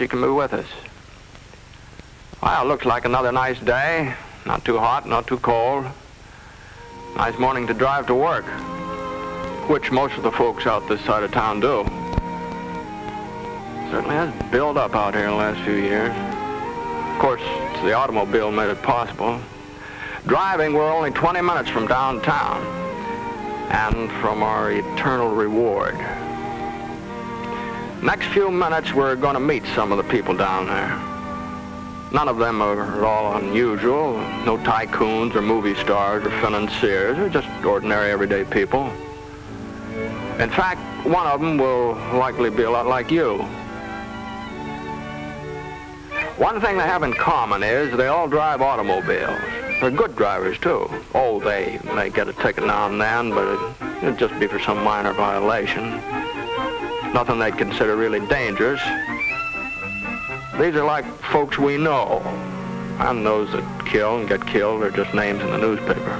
You can be with us. Well, looks like another nice day. Not too hot, not too cold. Nice morning to drive to work, which most of the folks out this side of town do. Certainly has built up out here in the last few years. Of course, it's the automobile made it possible. Driving, we're only 20 minutes from downtown and from our eternal reward. Next few minutes, we're going to meet some of the people down there. None of them are at all unusual. No tycoons or movie stars or financiers. They're just ordinary, everyday people. In fact, one of them will likely be a lot like you. One thing they have in common is they all drive automobiles. They're good drivers, too. Oh, they may get a ticket now and then, but it'd just be for some minor violation. Nothing they'd consider really dangerous. These are like folks we know. And those that kill and get killed are just names in the newspaper.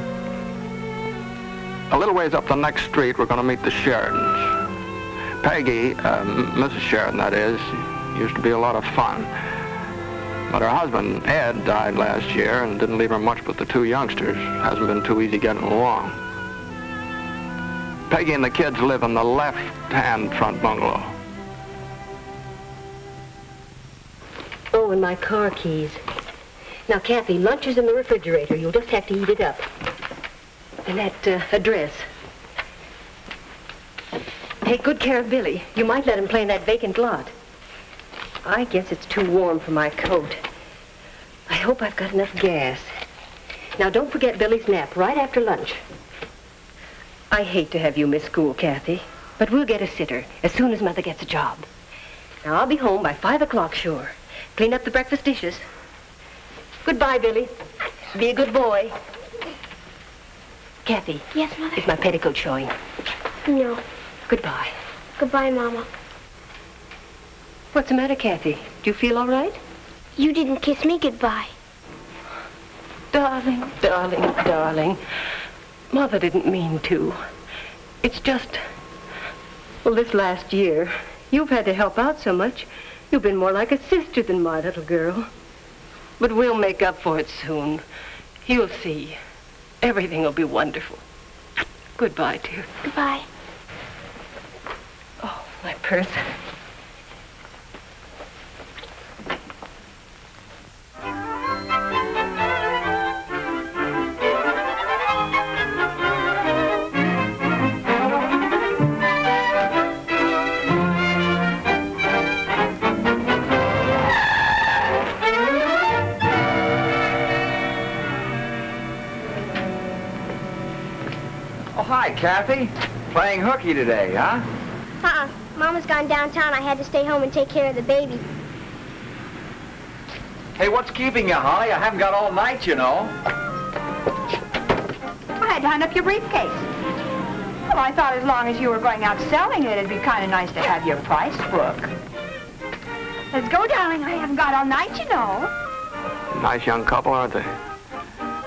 A little ways up the next street, we're going to meet the Sheridans. Peggy, uh, Mrs. Sheridan, that is, used to be a lot of fun. But her husband, Ed, died last year and didn't leave her much but the two youngsters. Hasn't been too easy getting along. Peggy and the kids live in the left-hand front bungalow. Oh, and my car keys. Now, Kathy, lunch is in the refrigerator. You'll just have to eat it up. And that uh, address. Take good care of Billy. You might let him play in that vacant lot. I guess it's too warm for my coat. I hope I've got enough gas. Now, don't forget Billy's nap right after lunch. I hate to have you miss school, Kathy, but we'll get a sitter as soon as Mother gets a job. Now, I'll be home by 5 o'clock, sure. Clean up the breakfast dishes. Goodbye, Billy. Be a good boy. Kathy. Yes, Mother? Is my petticoat showing? No. Goodbye. Goodbye, Mama. What's the matter, Kathy? Do you feel all right? You didn't kiss me goodbye. Darling, darling, darling. Mother didn't mean to. It's just, well, this last year, you've had to help out so much. You've been more like a sister than my little girl. But we'll make up for it soon. You'll see. Everything will be wonderful. Goodbye, dear. Goodbye. Oh, my purse. Kathy. Playing hooky today, huh? Uh-uh. Mama's gone downtown. I had to stay home and take care of the baby. Hey, what's keeping you, Holly? I haven't got all night, you know. I had to hunt up your briefcase. Well, I thought as long as you were going out selling it, it'd be kind of nice to have your price book. Let's go, darling. I haven't got all night, you know. Nice young couple, aren't they?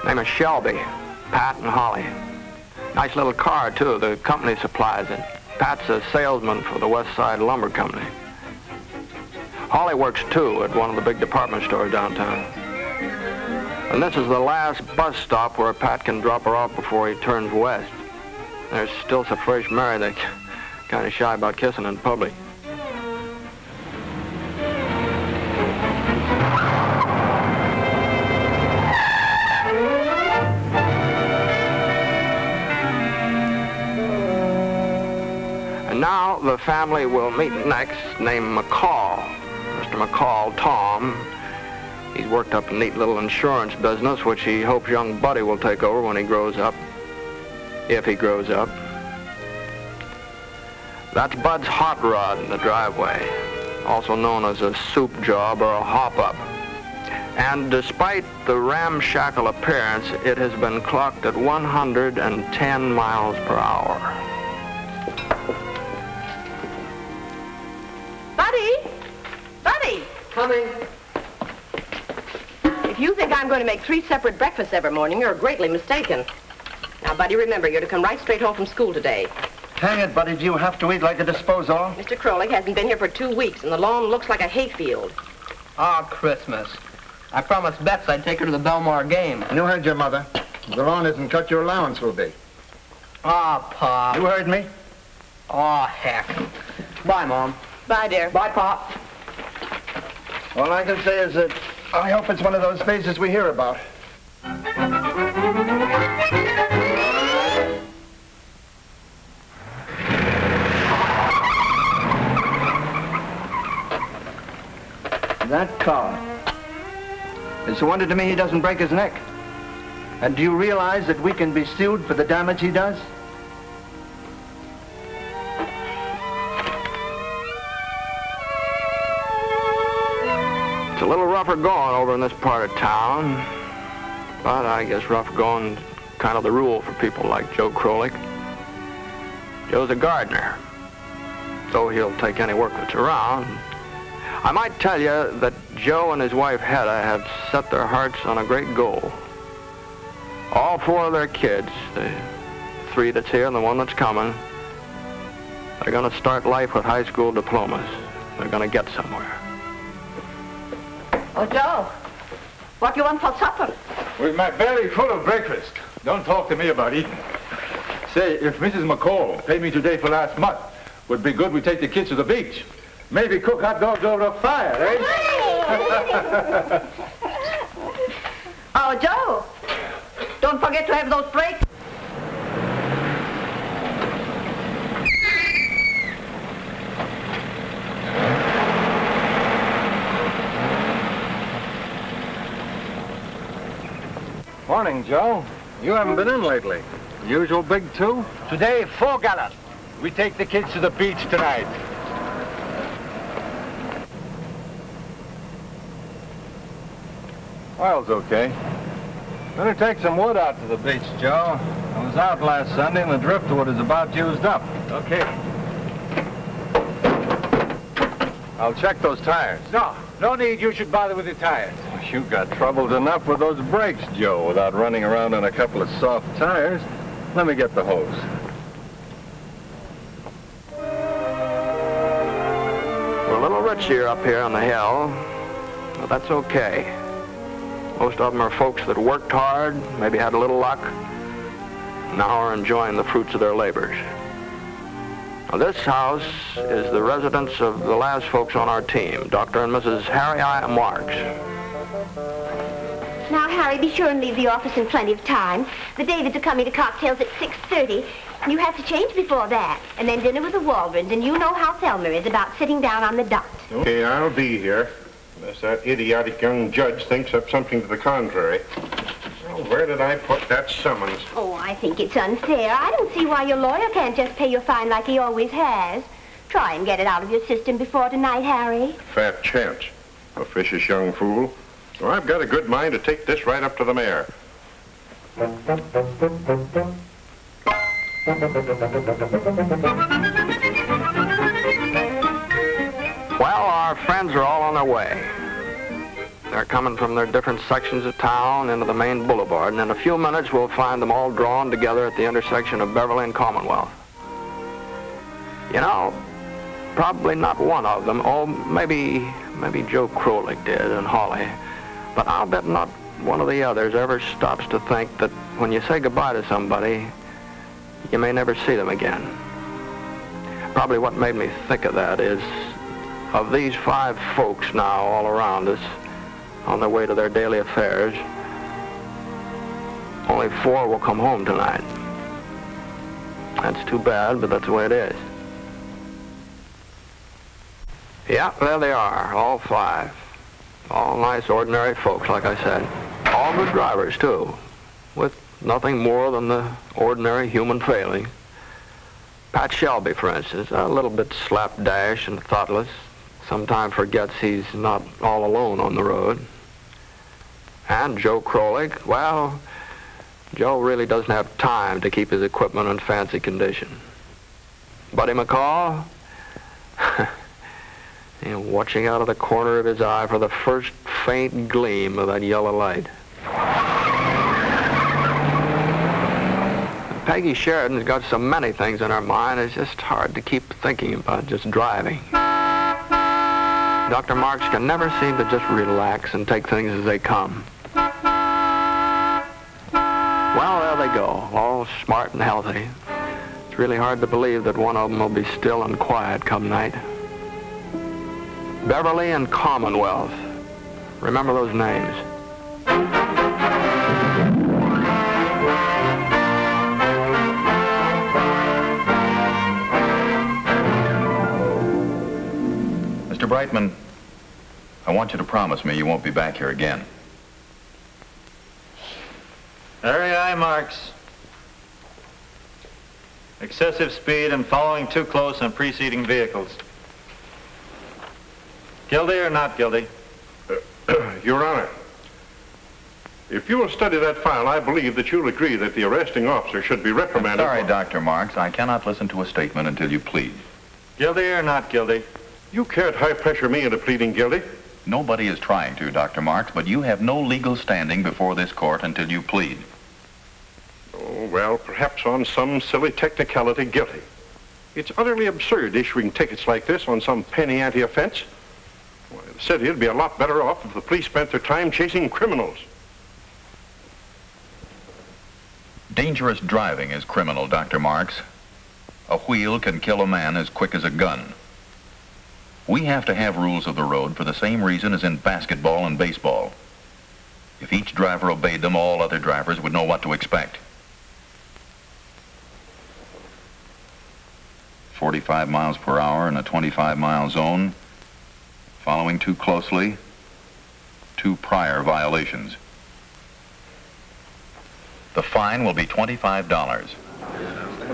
Name is Shelby, Pat and Holly. Nice little car, too. The company supplies it. Pat's a salesman for the West Side Lumber Company. Holly works, too, at one of the big department stores downtown. And this is the last bus stop where Pat can drop her off before he turns west. They're still so fresh married, they're kind of shy about kissing in public. The family will meet next, named McCall. Mr. McCall, Tom. He's worked up a neat little insurance business, which he hopes young Buddy will take over when he grows up. If he grows up. That's Bud's hot rod in the driveway, also known as a soup job or a hop-up. And despite the ramshackle appearance, it has been clocked at 110 miles per hour. Coming. If you think I'm going to make three separate breakfasts every morning, you're greatly mistaken. Now, Buddy, remember, you're to come right straight home from school today. Hang it, buddy, do you have to eat like a disposal? Mr. Krolik hasn't been here for two weeks, and the lawn looks like a hayfield. Ah, Christmas. I promised Bets I'd take her to the Belmar game. You heard your mother. If the lawn isn't cut, your allowance will be. Ah, Pop. You heard me? Aw, heck. Bye, Mom. Bye, dear. Bye, Pop. All I can say is that I hope it's one of those phases we hear about. That car. It's a wonder to me he doesn't break his neck. And do you realize that we can be sued for the damage he does? A little rougher going over in this part of town. But I guess rough going's kind of the rule for people like Joe Krolik. Joe's a gardener, so he'll take any work that's around. I might tell you that Joe and his wife Hedda have set their hearts on a great goal. All four of their kids, the three that's here and the one that's coming, they're going to start life with high school diplomas. They're going to get somewhere. Oh, Joe, what do you want for supper? With my belly full of breakfast. Don't talk to me about eating. Say, if Mrs. McCall paid me today for last month, would be good we take the kids to the beach. Maybe cook hot dogs over a fire, eh? Oh, Joe, don't forget to have those brakes. Morning, Joe. You haven't been in lately. Usual big two? Today, four gallon. We take the kids to the beach tonight. Oil's okay. Better take some wood out to the beach, Joe. I was out last Sunday and the driftwood is about used up. Okay. I'll check those tires. No, no need you should bother with the tires. You got troubles enough with those brakes, Joe, without running around on a couple of soft tires. Let me get the hose. We're a little rich here up here on the hill, but that's okay. Most of them are folks that worked hard, maybe had a little luck, now are enjoying the fruits of their labors. Now, this house is the residence of the last folks on our team, Dr. and Mrs. Harry I. Marks. Now, Harry, be sure and leave the office in plenty of time. The Davids are coming to cocktails at 6.30. and You have to change before that. And then dinner with the Waldrons. And you know how Thelma is about sitting down on the dot. Okay, I'll be here. Unless that idiotic young judge thinks up something to the contrary. Well, where did I put that summons? Oh, I think it's unfair. I don't see why your lawyer can't just pay your fine like he always has. Try and get it out of your system before tonight, Harry. Fat chance. Officious young fool. Well, I've got a good mind to take this right up to the mayor. Well, our friends are all on their way. They're coming from their different sections of town into the main boulevard, and in a few minutes we'll find them all drawn together at the intersection of Beverly and Commonwealth. You know, probably not one of them, oh, maybe, maybe Joe Krolik did and Holly, but I'll bet not one of the others ever stops to think that when you say goodbye to somebody, you may never see them again. Probably what made me think of that is of these five folks now all around us on their way to their daily affairs, only four will come home tonight. That's too bad, but that's the way it is. Yeah, there they are, all five. All nice, ordinary folks, like I said. All good drivers, too, with nothing more than the ordinary human failing. Pat Shelby, for instance, a little bit slapdash and thoughtless, sometimes forgets he's not all alone on the road. And Joe Krolik, well, Joe really doesn't have time to keep his equipment in fancy condition. Buddy McCall, know, watching out of the corner of his eye for the first faint gleam of that yellow light. Peggy Sheridan's got so many things in her mind, it's just hard to keep thinking about just driving. Dr. Marks can never seem to just relax and take things as they come. Well, there they go, all smart and healthy. It's really hard to believe that one of them will be still and quiet come night. Beverly and Commonwealth. Remember those names. Mr. Brightman, I want you to promise me you won't be back here again. Harry I., Marks. Excessive speed and following too close on preceding vehicles. Guilty or not guilty? Your Honor, if you will study that file, I believe that you'll agree that the arresting officer should be reprimanded. Sorry, Dr. Marks. I cannot listen to a statement until you plead. Guilty or not guilty? You can't high pressure me into pleading guilty. Nobody is trying to, Dr. Marks, but you have no legal standing before this court until you plead. Oh, well, perhaps on some silly technicality, guilty. It's utterly absurd issuing tickets like this on some penny ante offense. City would be a lot better off if the police spent their time chasing criminals. Dangerous driving is criminal, Dr. Marks. A wheel can kill a man as quick as a gun. We have to have rules of the road for the same reason as in basketball and baseball. If each driver obeyed them, all other drivers would know what to expect. 45 miles per hour in a 25 mile zone. Following too closely, two prior violations. The fine will be $25.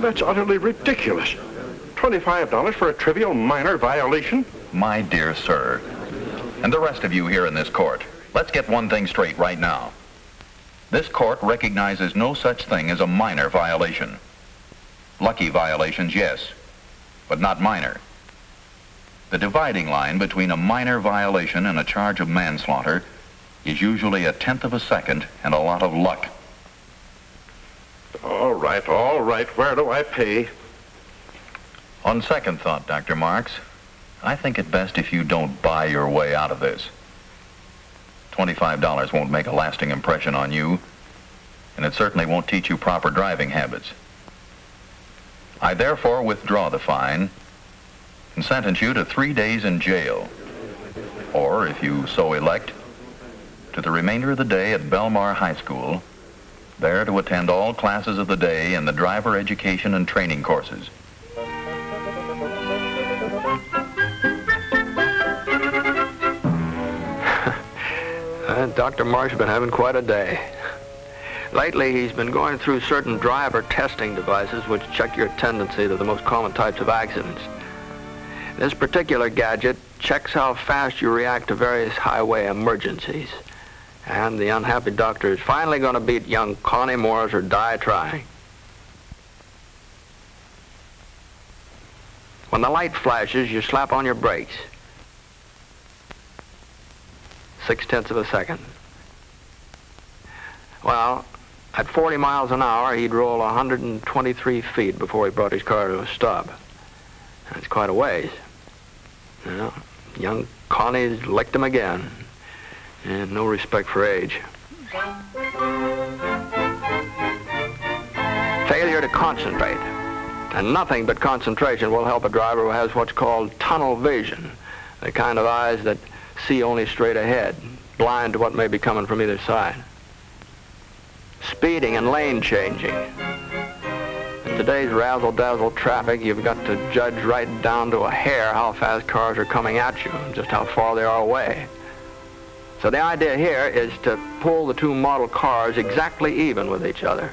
That's utterly ridiculous. $25 for a trivial minor violation? My dear sir, and the rest of you here in this court, let's get one thing straight right now. This court recognizes no such thing as a minor violation. Lucky violations, yes, but not minor. The dividing line between a minor violation and a charge of manslaughter is usually a tenth of a second and a lot of luck. All right, all right. Where do I pay? On second thought, Dr. Marks, I think it best if you don't buy your way out of this. $25 won't make a lasting impression on you, and it certainly won't teach you proper driving habits. I therefore withdraw the fine and sentence you to three days in jail, or, if you so elect, to the remainder of the day at Belmar High School, there to attend all classes of the day in the driver education and training courses. Uh, Dr. Marks has been having quite a day. Lately, he's been going through certain driver testing devices which check your tendency to the most common types of accidents. This particular gadget checks how fast you react to various highway emergencies. And the unhappy doctor is finally going to beat young Connie Morris or die trying. When the light flashes, you slap on your brakes. Six tenths of a second. Well, at 40 miles an hour, he'd roll 123 feet before he brought his car to a stop. That's quite a ways. Well, young Connie's licked him again. And no respect for age. Failure to concentrate. And nothing but concentration will help a driver who has what's called tunnel vision, the kind of eyes that see only straight ahead, blind to what may be coming from either side. Speeding and lane changing today's razzle-dazzle traffic, you've got to judge right down to a hair how fast cars are coming at you, and just how far they are away. So the idea here is to pull the two model cars exactly even with each other.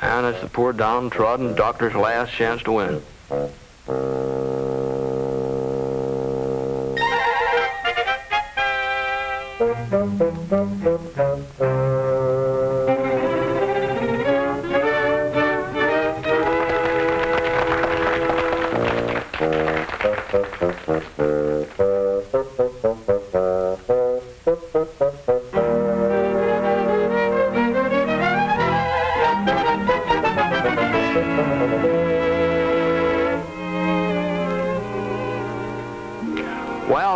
And it's the poor downtrodden doctor's last chance to win. Thank you. Well,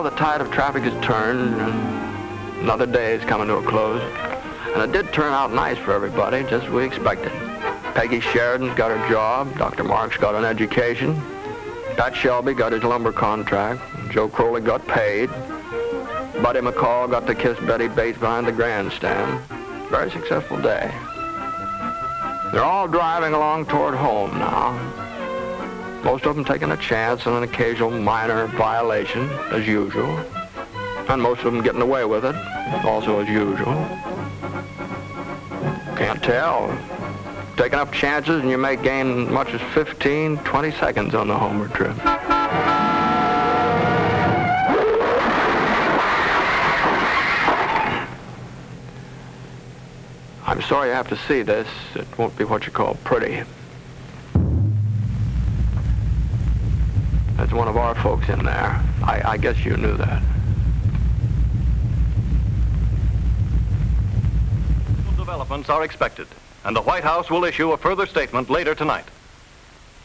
the tide of traffic has turned, and another day is coming to a close. And it did turn out nice for everybody, just as we expected. Peggy Sheridan's got her job, Dr. Mark's got an education, Pat Shelby got his lumber contract, Joe Krolik got paid, Buddy McCall got to kiss Betty Bates behind the grandstand. Very successful day. They're all driving along toward home now. Most of them taking a chance on an occasional minor violation, as usual. And most of them getting away with it, also as usual. Can't tell. Take enough chances and you may gain as much as 15, 20 seconds on the homeward trip. I'm sorry you have to see this. It won't be what you call pretty. That's one of our folks in there. I, I guess you knew that. Developments are expected, and the White House will issue a further statement later tonight.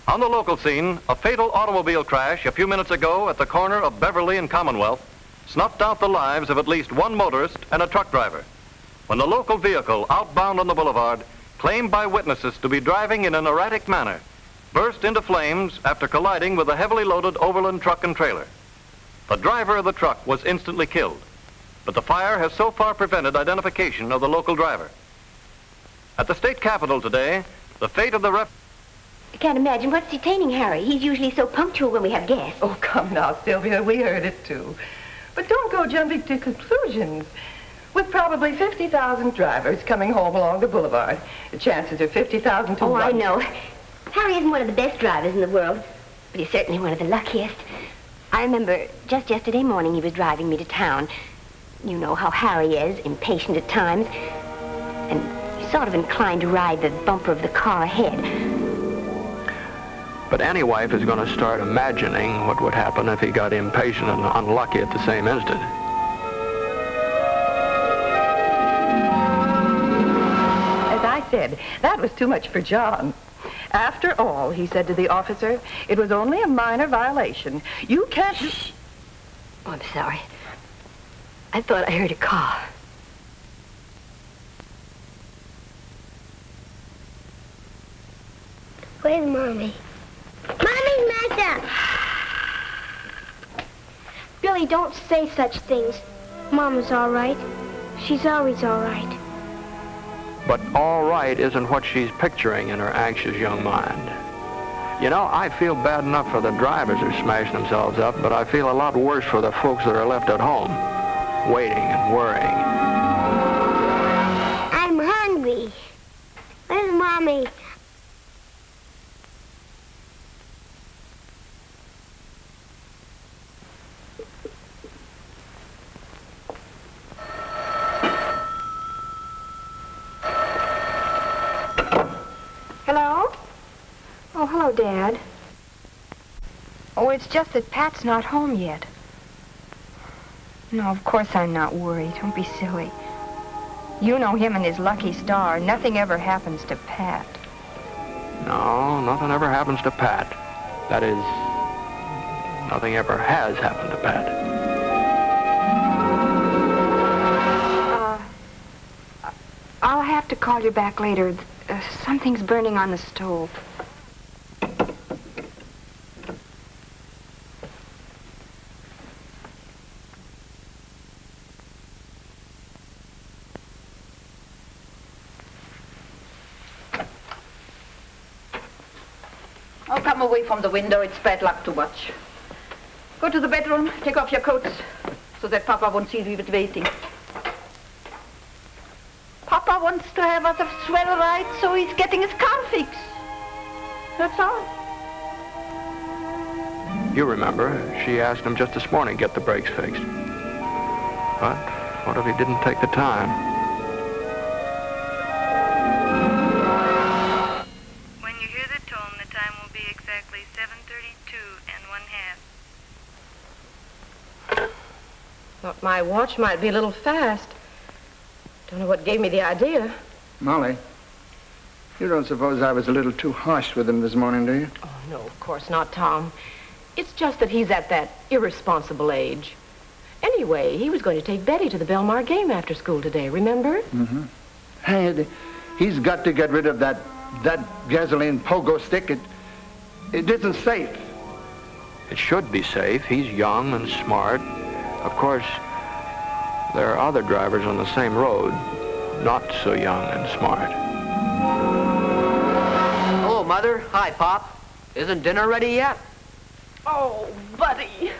On the local scene, a fatal automobile crash a few minutes ago at the corner of Beverly and Commonwealth snuffed out the lives of at least one motorist and a truck driver when the local vehicle outbound on the boulevard, claimed by witnesses to be driving in an erratic manner, burst into flames after colliding with a heavily loaded overland truck and trailer. The driver of the truck was instantly killed, but the fire has so far prevented identification of the local driver. At the state capitol today, the fate of the ref... I can't imagine what's detaining Harry. He's usually so punctual when we have guests. Oh, come now, Sylvia. We heard it, too. But don't go jumping to conclusions. With probably 50,000 drivers coming home along the boulevard, the chances are 50,000 to Oh, one. I know. Harry isn't one of the best drivers in the world, but he's certainly one of the luckiest. I remember just yesterday morning he was driving me to town. You know how Harry is, impatient at times, and he's sort of inclined to ride the bumper of the car ahead. But any wife is going to start imagining what would happen if he got impatient and unlucky at the same instant. As I said, that was too much for John. After all, he said to the officer, it was only a minor violation. You can't... Shh. Oh, I'm sorry. I thought I heard a car. Where's Mommy? Mommy's messed up. Billy, don't say such things. Mama's all right. She's always all right. But all right isn't what she's picturing in her anxious young mind. You know, I feel bad enough for the drivers who smash themselves up, but I feel a lot worse for the folks that are left at home, waiting and worrying. I'm hungry. Where's Mommy? Hello? Oh, hello, Dad. Oh, it's just that Pat's not home yet. No, of course I'm not worried. Don't be silly. You know him and his lucky star. Nothing ever happens to Pat. No, nothing ever happens to Pat. That is, nothing ever has happened to Pat. Uh, I'll have to call you back later. Uh, something's burning on the stove. From the window. It's bad luck to watch. Go to the bedroom. Take off your coats so that Papa won't see you waiting. Papa wants to have us a swell ride, so he's getting his car fixed. That's all. You remember, she asked him just this morning to get the brakes fixed. But what if he didn't take the time? My watch might be a little fast. Don't know what gave me the idea. Molly, you don't suppose I was a little too harsh with him this morning, do you? Oh, no, of course not, Tom. It's just that he's at that irresponsible age. Anyway, he was going to take Betty to the Belmar game after school today, remember? Mm-hmm. Hey, he's got to get rid of that that gasoline pogo stick. It it isn't safe. It should be safe. He's young and smart. Of course, there are other drivers on the same road, not so young and smart. Hello, Mother. Hi, Pop. Isn't dinner ready yet? Oh, buddy.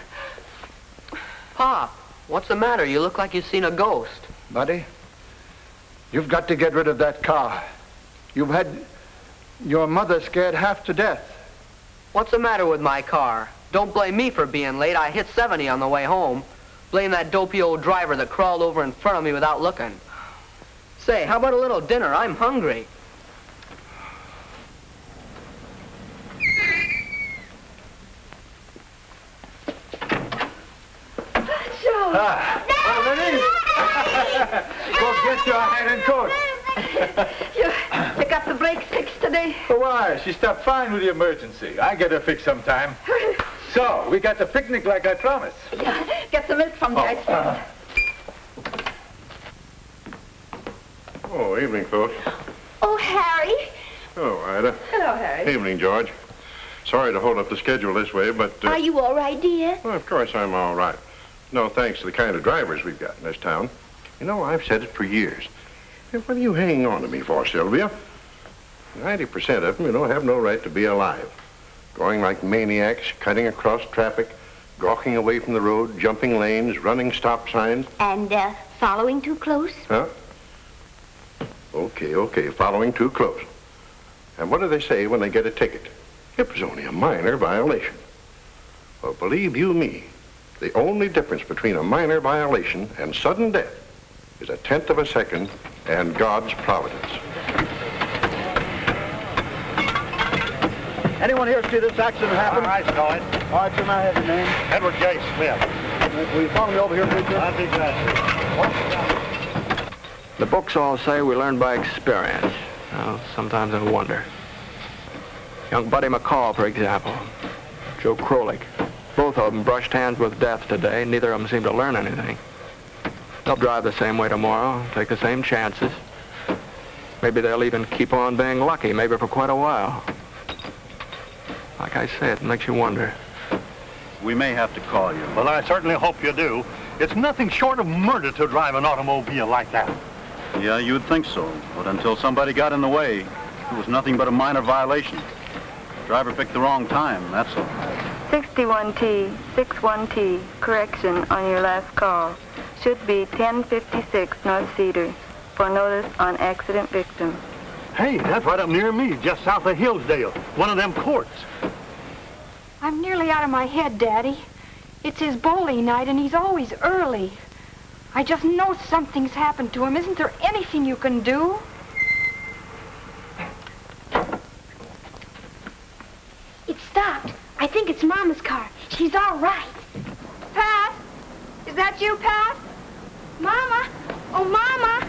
Pop, what's the matter? You look like you've seen a ghost. Buddy, you've got to get rid of that car. You've had your mother scared half to death. What's the matter with my car? Don't blame me for being late. I hit 70 on the way home. Blame that dopey old driver that crawled over in front of me without looking. Say, how about a little dinner? I'm hungry. Ah, well, Lenny. Go get your hat and coat. You, you got the brakes fixed today? Oh, why? She stopped fine with the emergency. I get her fixed sometime. So, we got the picnic like I promised. Yeah, get the milk from the ice cream. Oh, evening, folks. Oh, Harry. Oh, Ida. Hello, Harry. Evening, George. Sorry to hold up the schedule this way, but... uh, Are you all right, dear? Well, of course I'm all right. No, thanks to the kind of drivers we've got in this town. You know, I've said it for years. What are you hanging on to me for, Sylvia? 90% of them, you know, have no right to be alive. Going like maniacs, cutting across traffic, gawking away from the road, jumping lanes, running stop signs. And uh, following too close? Huh? Okay, okay, following too close. And what do they say when they get a ticket? It was only a minor violation. Well, believe you me, the only difference between a minor violation and sudden death is a tenth of a second and God's providence. Anyone here see this accident happen? I saw it. All right, sir, may I have your name? Edward J. Smith. Will you follow me over here, please, sir? I'd be glad to. The books all say we learn by experience. Well, sometimes I wonder. Young Buddy McCall, for example. Joe Krolik. Both of them brushed hands with death today. Neither of them seemed to learn anything. They'll drive the same way tomorrow, take the same chances. Maybe they'll even keep on being lucky, maybe for quite a while. Like I say, it makes you wonder. We may have to call you. Well, I certainly hope you do. It's nothing short of murder to drive an automobile like that. Yeah, you'd think so. But until somebody got in the way, it was nothing but a minor violation. Driver picked the wrong time, that's all. 61T, 61T, correction on your last call. Should be 1056 North Cedar for notice on accident victim. Hey, that's right up near me, just south of Hillsdale. One of them courts. I'm nearly out of my head, Daddy. It's his bowling night, and he's always early. I just know something's happened to him. Isn't there anything you can do? It stopped. I think it's Mama's car. She's all right. Pat? Is that you, Pat? Mama! Oh, Mama!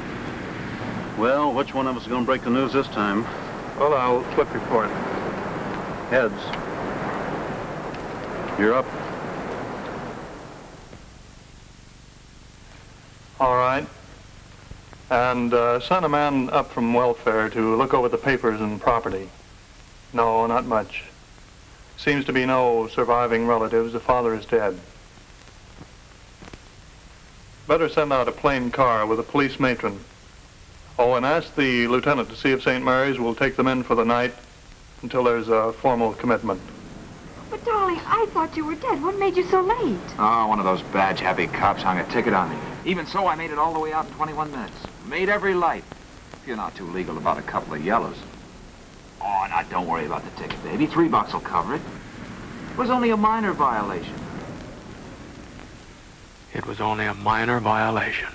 Well, which one of us is going to break the news this time? Well, I'll flip your coin. Heads. You're up. All right. And uh, send a man up from welfare to look over the papers and property. No, not much. Seems to be no surviving relatives. The father is dead. Better send out a plain car with a police matron. Oh, and ask the lieutenant to see if St. Mary's will take them in for the night until there's a formal commitment. But, darling, I thought you were dead. What made you so late? Oh, one of those badge-happy cops hung a ticket on me. Even so, I made it all the way out in 21 minutes. Made every light. If you're not too legal about a couple of yellows. Oh, now don't worry about the ticket, baby. Three bucks will cover it. It was only a minor violation. It was only a minor violation.